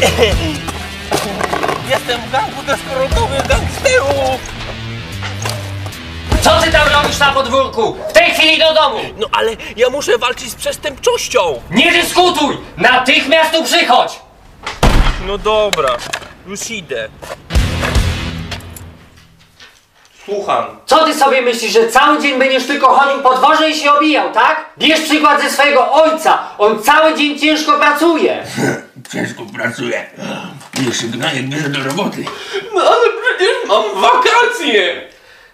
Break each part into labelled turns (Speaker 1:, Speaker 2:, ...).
Speaker 1: Jestem w gangu deskorolkowych gangsterów!
Speaker 2: Co ty tam robisz na podwórku? W tej chwili do domu!
Speaker 1: No ale ja muszę walczyć z przestępczością!
Speaker 2: Nie dyskutuj! Natychmiast tu przychodź!
Speaker 1: No dobra, już idę. Słucham.
Speaker 2: Co ty sobie myślisz, że cały dzień będziesz tylko chodził po dworze i się obijał, tak? Bierz przykład ze swojego ojca. On cały dzień ciężko pracuje.
Speaker 3: Ciężko pracuję. Jeszcze gnaję bierze do roboty.
Speaker 1: No ale przecież mam wakacje!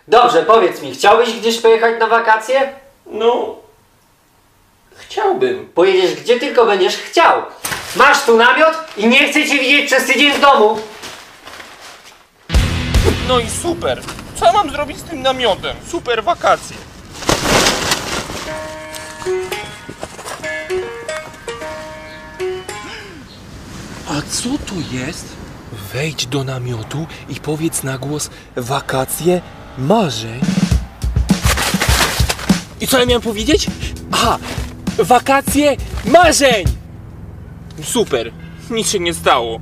Speaker 2: Dobrze, powiedz mi, chciałbyś gdzieś pojechać na wakacje?
Speaker 1: No... Chciałbym.
Speaker 2: Pojedziesz gdzie tylko będziesz chciał. Masz tu namiot i nie chcę cię widzieć przez tydzień w domu.
Speaker 1: No i super. Co mam zrobić z tym namiotem? Super wakacje. A co to jest? Wejdź do namiotu i powiedz na głos wakacje marzeń. I co ja miałem powiedzieć? Aha, wakacje marzeń! Super, nic się nie stało.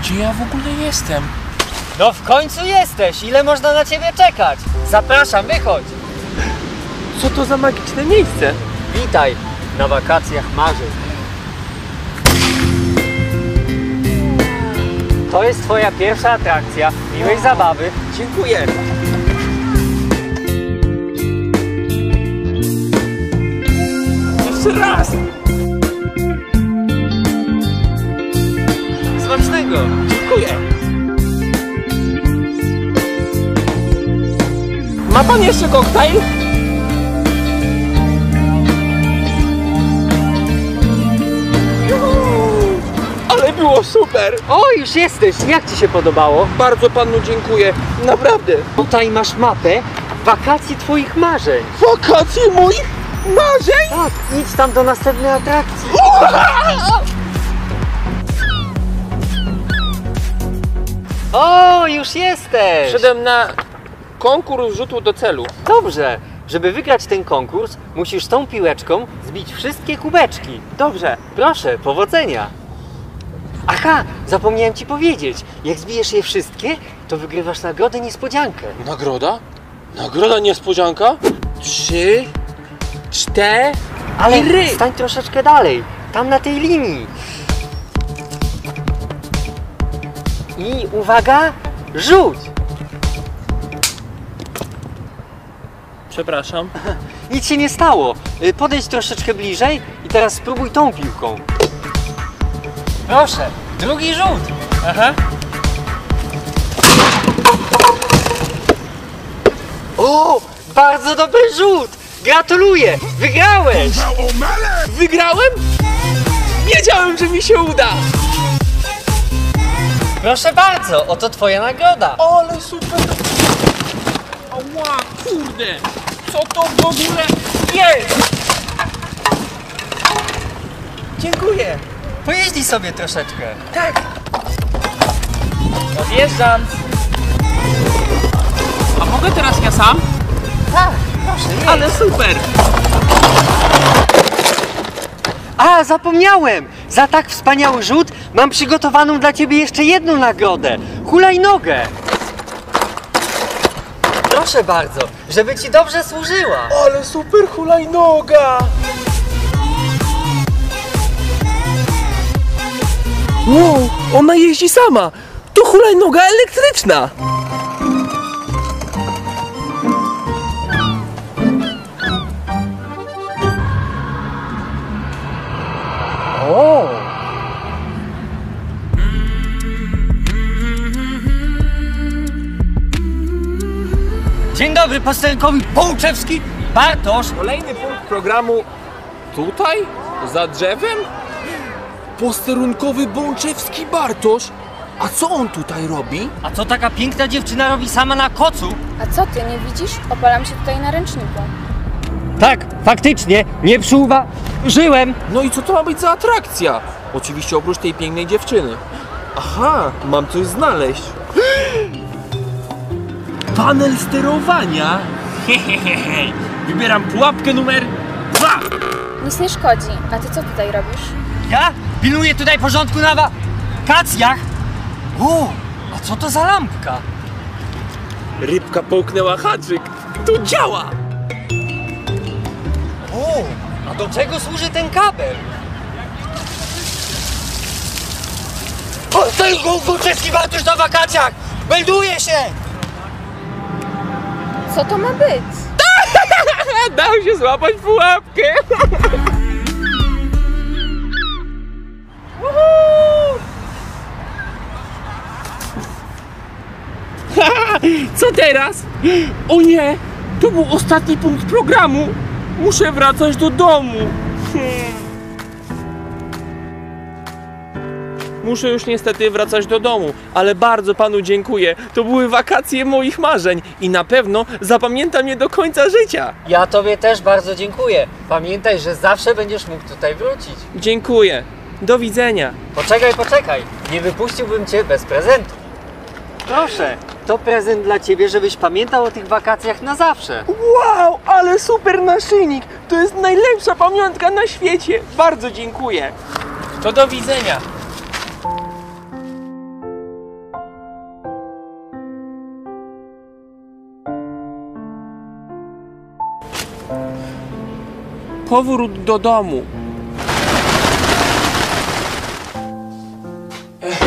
Speaker 1: Gdzie ja w ogóle jestem?
Speaker 2: No w końcu jesteś. Ile można na ciebie czekać? Zapraszam, wychodź.
Speaker 1: Co to za magiczne miejsce?
Speaker 2: Witaj na wakacjach marzeń. To jest twoja pierwsza atrakcja. Miłej zabawy.
Speaker 1: Dziękuję. Jeszcze raz.
Speaker 2: Smacznego.
Speaker 1: Dziękuję. Ma pan jeszcze koktajl? Ale było super!
Speaker 2: O, już jesteś. Jak ci się podobało?
Speaker 1: Bardzo panu dziękuję. Naprawdę.
Speaker 2: Tutaj masz mapę wakacji twoich marzeń.
Speaker 1: Wakacje moich marzeń?
Speaker 2: Tak, idź tam do następnej atrakcji. O, już jesteś!
Speaker 1: Wszedłem na konkurs rzutu do celu.
Speaker 2: Dobrze, żeby wygrać ten konkurs, musisz tą piłeczką zbić wszystkie kubeczki.
Speaker 1: Dobrze.
Speaker 2: Proszę, powodzenia. Aha, zapomniałem ci powiedzieć. Jak zbijesz je wszystkie, to wygrywasz nagrodę niespodziankę.
Speaker 1: Nagroda? Nagroda niespodzianka? Trzy, cztery.
Speaker 2: Ale
Speaker 1: Ry.
Speaker 2: stań troszeczkę dalej, tam na tej linii. I uwaga, rzuć!
Speaker 1: Przepraszam.
Speaker 2: Nic się nie stało. Y, Podejdź troszeczkę bliżej i teraz spróbuj tą piłką. Proszę, drugi rzut.
Speaker 1: Aha.
Speaker 2: O, bardzo dobry rzut! Gratuluję, wygrałeś!
Speaker 1: Wygrałem? Wiedziałem, że mi się uda.
Speaker 2: Proszę bardzo, oto twoja nagroda.
Speaker 1: Ale super. Ała, kurde. Co to w ogóle jest? Dziękuję.
Speaker 2: Pojeździ sobie troszeczkę.
Speaker 1: Tak. Odjeżdżam. A mogę teraz ja sam?
Speaker 2: Tak, proszę, jedź.
Speaker 1: Ale super.
Speaker 2: A, zapomniałem! Za tak wspaniały rzut mam przygotowaną dla ciebie jeszcze jedną nagrodę. Hulajnogę. Proszę bardzo, żeby ci dobrze służyła.
Speaker 1: Ale super hulajnoga. Wow, ona jeździ sama. To hulajnoga elektryczna.
Speaker 2: Dzień dobry, posterunkowi Połczewski, Bartosz.
Speaker 1: Kolejny punkt programu tutaj? Za drzewem? Posterunkowy Bączewski Bartosz? A co on tutaj robi?
Speaker 2: A co taka piękna dziewczyna robi sama na kocu?
Speaker 4: A co ty, nie widzisz? Opalam się tutaj na ręczniku.
Speaker 2: Tak, faktycznie, nie przyuważyłem.
Speaker 1: No i co to ma być za atrakcja? Oczywiście oprócz tej pięknej dziewczyny. Aha, mam coś znaleźć. Panel sterowania? Wybieram pułapkę numer dwa.
Speaker 4: Nic nie szkodzi. A ty co tutaj robisz?
Speaker 2: Ja pilnuję tutaj porządku na wakacjach. O, a co to za lampka?
Speaker 1: Rybka połknęła haczyk. To działa!
Speaker 2: O, a do czego służy ten kabel? O, ten Górczewski Bartusz na wakacjach! Melduje się!
Speaker 4: Co to ma być?
Speaker 1: Dał się złapać pułapkę! Co teraz? O nie! To był ostatni punkt programu! Muszę wracać do domu! Muszę już niestety wracać do domu, ale bardzo panu dziękuję. To były wakacje moich marzeń i na pewno zapamiętam je do końca życia.
Speaker 2: Ja tobie też bardzo dziękuję. Pamiętaj, że zawsze będziesz mógł tutaj wrócić.
Speaker 1: Dziękuję. Do widzenia.
Speaker 2: Poczekaj, poczekaj. Nie wypuściłbym cię bez prezentu. Proszę, to prezent dla ciebie, żebyś pamiętał o tych wakacjach na zawsze.
Speaker 1: Wow, ale super naszyjnik! To jest najlepsza pamiątka na świecie. Bardzo dziękuję. To do widzenia. Powrót do domu. Ech,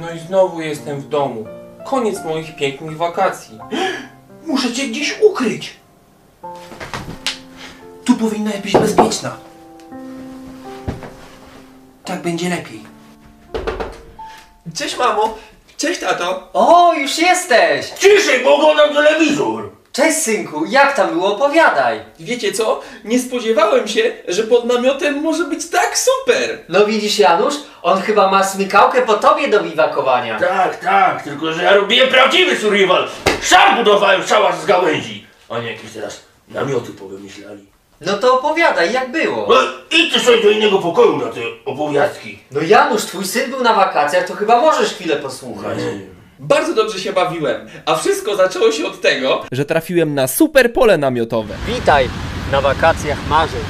Speaker 1: no i znowu jestem w domu. Koniec moich pięknych wakacji. Muszę cię gdzieś ukryć. Tu powinna być bezpieczna. Tak będzie lepiej. Cześć mamo. Cześć tato.
Speaker 2: O, już jesteś!
Speaker 3: Ciszej, bo oglądam telewizor!
Speaker 2: Cześć synku, jak tam było? Opowiadaj.
Speaker 1: Wiecie co? Nie spodziewałem się, że pod namiotem może być tak super.
Speaker 2: No widzisz Janusz, on chyba ma smykałkę po tobie do biwakowania.
Speaker 3: Tak, tak, tylko że ja robiłem prawdziwy survival. Sam budowałem szałas z gałęzi. Oni jakieś teraz namioty powymyślali.
Speaker 2: No to opowiadaj, jak było.
Speaker 3: No, idźcie sobie do innego pokoju na te opowiastki.
Speaker 2: No Janusz, twój syn był na wakacjach, to chyba możesz chwilę posłuchać.
Speaker 1: Bardzo dobrze się bawiłem, a wszystko zaczęło się od tego, że trafiłem na super pole namiotowe.
Speaker 2: Witaj na wakacjach marzeń.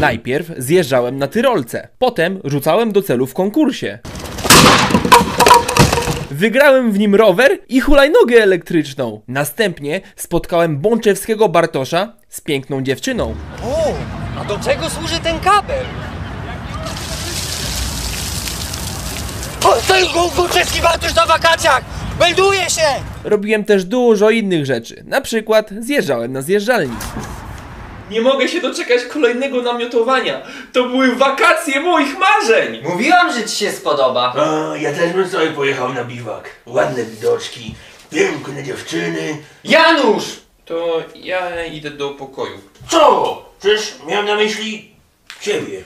Speaker 1: Najpierw zjeżdżałem na tyrolce, potem rzucałem do celu w konkursie. Wygrałem w nim rower i hulajnogę elektryczną. Następnie spotkałem Bączewskiego Bartosza z piękną dziewczyną.
Speaker 2: O, a do czego służy ten kabel? O, ten Górczewski Bartusz na wakacjach! Melduje się!
Speaker 1: Robiłem też dużo innych rzeczy. Na przykład zjeżdżałem na zjeżdżalni. Nie mogę się doczekać kolejnego namiotowania. To były wakacje moich marzeń.
Speaker 2: Mówiłam, że ci się spodoba.
Speaker 3: A, ja też bym sobie pojechał na biwak. Ładne widoczki, piękne dziewczyny.
Speaker 2: Janusz!
Speaker 1: To ja idę do pokoju.
Speaker 3: Co? Przecież miałem na myśli ciebie.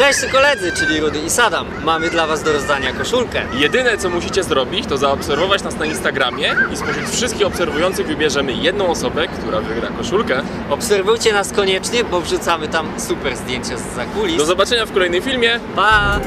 Speaker 2: Cześć koledzy, czyli Rudy i Sadam. Mamy dla was do rozdania koszulkę.
Speaker 1: Jedyne co musicie zrobić, to zaobserwować nas na Instagramie i spośród wszystkich obserwujących wybierzemy jedną osobę, która wygra koszulkę.
Speaker 2: Obserwujcie nas koniecznie, bo wrzucamy tam super zdjęcia z zakulis.
Speaker 1: Do zobaczenia w kolejnym filmie.
Speaker 2: Pa!